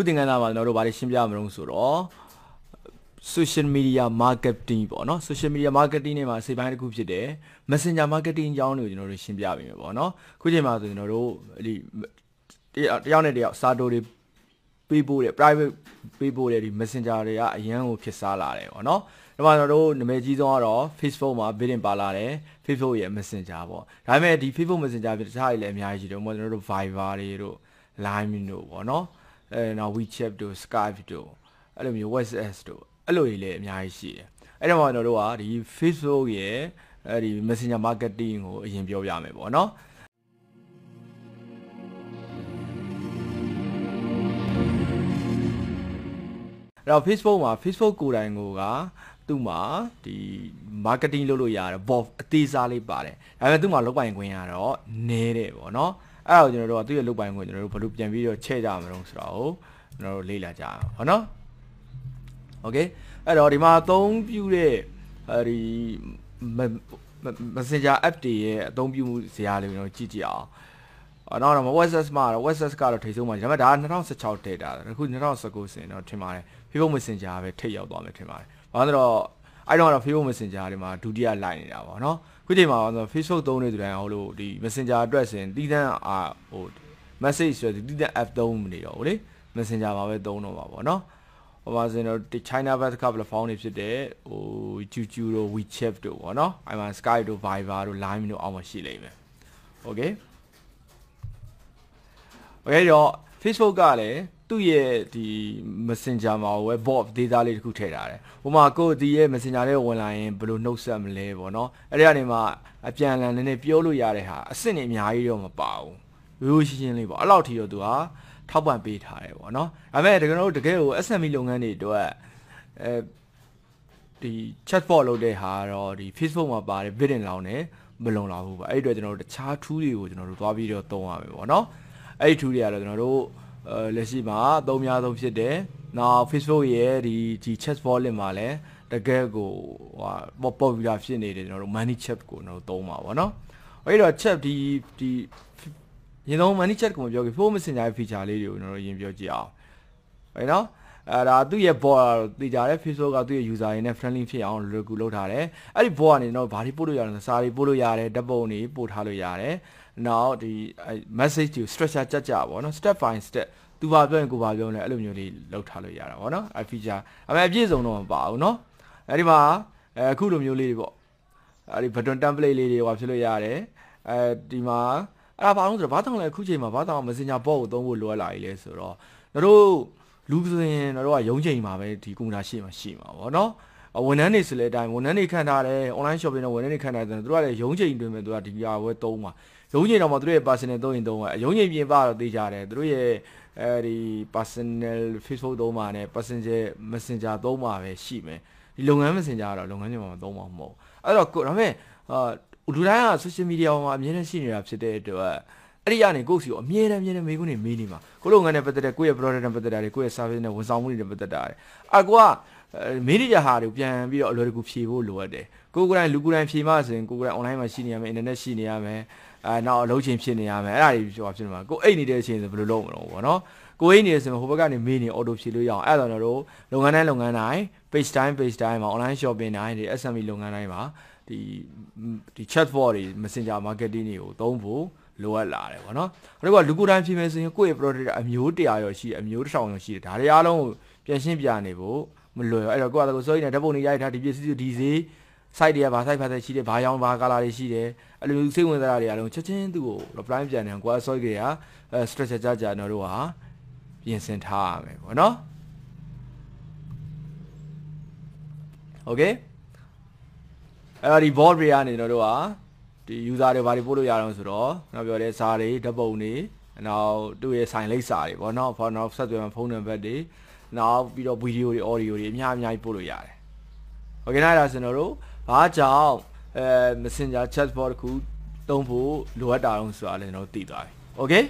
ခုသင်ခန်းစာမှာကျွန်တော်တို့ဗားရှင်းပြမလို့ဆိုတော့ social media marketing ပေါ့နော် social media marketing နဲ့မှာစိတ်ပိုင်းတစ်ခုဖြစ်တယ် messenger marketing အကြောင်းတွေကိုကျွန်တော်တို့ရှင်းပြပေးမယ်ပေါ့နော်ခုချိန်မှာဆိုကျွန်တော်တို့ဒီတယောက်နဲ့တယောက်စာတိုတွေပေးပို့တယ် private ပေးပို့တယ်ဒီ messenger တွေကအရန်ကိုဖြစ်စားလာတယ်ပေါ့နော်ဒီမှာကျွန်တော်တို့နာမည်ကြီးဆုံးကတော့ Facebook မှာ bidding ပါလာတယ် Facebook ရဲ့ messenger ပေါ့ဒါပေမဲ့ဒီ Facebook messenger ပြတခြားတွေလည်းအများကြီးရှိတယ်ဥပမာကျွန်တော်တို့ Viber တွေတို့ Line တို့ပေါ့နော် အဲနောက် WeChat တို့ Skype တို့အဲ့လိုမျိုး WhatsApp တို့အဲ့လိုတွေလည်းအများကြီးရှိတယ်အဲ့တော့ကျွန်တော်တို့ကဒီ Facebook ရဲ့အဲ့ဒီ Messenger marketing ကိုအရင်ပြောပြမယ်ပေါ့နော်အဲ့တော့ Facebook မှာ Facebook ကိုယ်တိုင်ကိုကသူ့မှာဒီ marketing လုပ်လို့ရတယ် bot အသေးစားလေးပါတယ်ဒါပေမဲ့သူ့မှာလောက်ပိုင်ခွင့်ရတော့နည်းတယ်ပေါ့နော် အဲ့တော့ကျွန်တော်တို့ကသူ့ရဲ့လောက်ပိုင်ခွင့်ကျွန်တော်တို့ဘယ်လိုပြန်ပြီးတော့ချဲ့ကြမလို့ဆိုတော့ကျွန်တော်တို့လေ့လာကြအောင်ပေါ့နော်โอเคအဲ့တော့ဒီမှာအသုံးပြုတဲ့အဲဒီ Messenger app တွေရဲ့အသုံးပြုမှုဇာတ်လေးကိုကျွန်တော်ကြည့်ကြည့်အောင်အော်တော့ WhatsApp မှာတော့ WhatsApp ကတော့ထိတ်ဆုံးပါဒါပေမဲ့ဒါက2016 data အခု2019စင်တော့ထင်ပါတယ် Facebook Messenger ပဲထိတ်ရောက်သွားမယ်ထင်ပါတယ်။ဘာလို့လဲတော့ အဲ့တော့ Facebook Messenger တွေမှာဒုတိယလိုက်နေတာပေါ့နော်။ခုချိန်မှာဆို Facebook သုံးနေသူတိုင်းဟိုလို့ဒီ Messenger အတွက်ဆိုရင်တီးတန်းအာဟို message ဆိုတီးတန်း app သုံးမနေတော့ဘူးလေ။ Messenger မှာပဲသုံးတော့ပါပေါ့နော်။ဟိုမှာဆိုရင်တော့ China Best Platform တွေဖြစ်တဲ့ဟို QQ တို့ WeChat တို့ပေါ့နော်။အဲ့မှာ Skype တို့ Viber တို့ Line တို့အောက်မှာရှိလိမ့်မယ်။ Okay ။ Okay တော့ Facebook ကလည်း သူ့ရဲ့ဒီ Messenger မှာဝယ် bot data လေးတစ်ခုထည့်ထားတယ်။ဟိုမှာကိုဒီရဲ့ Messenger လေးဝင်လာရင်ဘယ်လိုနှုတ်ဆက်မလဲပေါ့နော်။အဲ့ဒီကနေမှအပြန်အလှန်နည်းနည်းပြောလို့ရတဲ့ဟာအစ်စ်နေအများကြီးတော့မပါဘူး။ရိုးရိုးရှင်းရှင်းလေးပေါ့။အဲ့လောက်ထိတော့သူကထောက်ပံ့ပေးထားတယ်ပေါ့နော်။ဒါပေမဲ့တကယ်လို့တကယ်ကို SME လုပ်ငန်းတွေအတွက်အဲဒီ chatbot လုပ်တဲ့ဟာတော့ဒီ Facebook မှာပါတယ် bidding လောင်းနေမလုံလောက်ဘူးပေါ့။အဲ့ဒီအတွက်ကျွန်တော်တို့တခြား tool တွေကိုကျွန်တော်တို့သွားပြီးတော့သုံးရမယ်ပေါ့နော်။အဲ့ဒီ tool တွေကတော့ကျွန်တော်တို့အဲ လက်ရှိမှာအသုံးများဆုံးဖြစ်တယ်။နောက် Facebook ရဲ့ဒီဒီ chat wallet မှာလည်းတကယ်ကိုဟို popular ဖြစ်နေတယ်ကျွန်တော်တို့ money chat ကိုကျွန်တော်တို့သုံးပါဗောနော်။အဲ့တော့ chat ဒီဒီရင်ဆုံး money chat ကိုမပြောခင် Facebook Messenger ရဲ့ feature လေးတွေကိုကျွန်တော်တို့ရင်ပြောကြည့်အောင်။ဟုတ်နော်။ အဲ့ဒါသူ့ရဲ့ bot တည်ကြတဲ့ Facebook ကသူ့ရဲ့ user တွေနဲ့ friendly ဖြစ်အောင်လွယ်ကူလုပ်ထားတယ်။အဲ့ဒီ bot ကနေတော့ဘာတွေပို့လို့ရလဲစာတွေပို့လို့ရတယ်ဓာတ်ပုံတွေပို့ထားလို့ရတယ်။ now ဒီ message တွေ structure ကြကြပါတော့ step by step သူဘာပြောရင်ကိုဘာပြောလဲအဲ့လိုမျိုးလေးလောက်ထားလို့ရတာပေါ့နော်အဲ့ feature အမေအပြည့်စုံတော့မပါဘူးเนาะအဲ့ဒီမှာအခုလိုမျိုးလေးတွေပေါ့အဲ့ဒီ button template လေးတွေဟောဖြစ်လို့ရတယ်အဲဒီမှာအဲ့ဒါဘာလို့ဆိုတော့ဘာတောင်လဲအခုချိန်မှာဘာတောင် messenger bot ကိုသုံးဖို့လိုအပ်လာ E လဲဆိုတော့တို့ လူဆိုရင်တို့ကရုံးချိန်မှာပဲဒီကွန်ပျူတာရှိမှရှိမှာပေါ့နော်ဝန်ထမ်းတွေဆိုလည်းအတိုင်းဝန်ထမ်းတွေခံထားတယ် online shopping နဲ့ဝန်ထမ်းတွေခံထားတယ်တို့ကလည်းရုံးချိန်တွင်ပဲတို့ကဒီဟာဝဲသုံးမှာရုံးချိန်တော့မှတို့ရဲ့ personal သုံးရင်သုံးမှာရုံးချိန်ပြင်ပတော့သိကြတယ်တို့ရဲ့အဲဒီ personal Facebook သုံးမှာနဲ့ passenger messenger သုံးမှာပဲရှိမယ်ဒီလုပ်ငန်း messenger ကတော့လုပ်ငန်းတွေမှာမသုံးမှာမဟုတ်အဲ့တော့ဒါပေမဲ့အာလူတိုင်းက social media ပေါ်မှာအမြဲတမ်းရှိနေတာဖြစ်တဲ့အတွက် အဲ့ဒီကနေကိုယ့်စီကိုအမြဲတမ်းအမြဲတမ်းမေးခွန်းတွေမေးနေမှာကိုလုပ်ငန်းနဲ့ပတ်သက်တဲ့ကိုယ့်ရဲ့ product နဲ့ပတ်သက်တာတွေကိုယ့်ရဲ့ service နဲ့ဝန်ဆောင်မှုတွေနဲ့ပတ်သက်တာတွေအကွာမေးနေကြဟာတွေပြန်ပြီးတော့အလွယ်တကူဖြေဖို့လိုအပ်တယ်ကိုကိုယ်တိုင်လူကိုယ်တိုင်ဖြေမှဆိုရင်ကိုကိုယ်တိုင် online မှာရှိနေရမယ် internet ရှိနေရမယ်အဲနောက်အလုပ်ချင်းဖြစ်နေရမယ်အဲ့ဒါတွေပြောဖြစ်နေမှာကိုအိတ်နေတဲ့အချိန်ဆိုဘယ်လိုလုပ်မလို့ပေါ့နော်ကိုအိတ်နေဆိုရင်ဟိုဘက်ကနေမေးနေ auto ဖြေလို့ရအောင်အဲ့ဒါတော့တို့လုပ်ငန်းတိုင်းလုပ်ငန်းတိုင်း page time page time မှာ online shopping တိုင်းဒီ SME လုပ်ငန်းတိုင်းမှာဒီဒီ chatbot တွေ messenger marketing တွေကိုသုံးဖို့ လိုအပ်လာတယ်ဗောနော်။အဲ့တော့လူကိုယ်တိုင်ဖြေမယ်ဆိုရင်ကိုယ့်ရဲ့ product အမျိုးတရာရောရှိအမျိုးတစ်ထောင်ရောရှိတယ်ဒါတွေအားလုံးကိုပြန်ရှင်းပြနေဖို့မလွယ်ဘူးအဲ့တော့ကိုယ့်အတကူစိုးရိမ်နေဓာတ်ပုံတွေရိုက်ထားဒီပစ္စည်းဒီဈေး site တွေကဘာ site ဖတ်တဲ့ရှိတယ်ဘာရောင်းဘာ color တွေရှိတယ်အဲ့လိုစိတ်ဝင်စားတာတွေအားလုံးချက်ချင်းသူ့ကို reply ပြန်တယ်ကိုယ် sorry တွေကအဲ structure ကြကြကျွန်တော်တို့ဟာပြင်ဆင်ထားရမယ်ပေါ့နော် okay အဲ့ဒီ board တွေကနေကျွန်တော်တို့ဟာ ဒီ user တွေဘာတွေပို့လို့ရအောင်ဆိုတော့ကျွန်တော်ပြောတဲ့စာတွေဓာတ်ပုံတွေနောက်သူ့ရဲ့ sign လိပ်စာတွေပေါ့နော်ဖုန်းနောက်ဆက်သွယ်မှာဖုန်းနံပါတ်တွေနောက်ပြီးတော့ဗီဒီယိုတွေ audio တွေအများအများကြီးပို့လို့ရတယ်။ Okay နားဒါဆိုတော့တို့ဘာကြောင့်အဲ Messenger chatbot တခုသုံးဖို့လိုအပ်တာအောင်ဆိုတာလည်းကျွန်တော်သိသွားပြီ။ Okay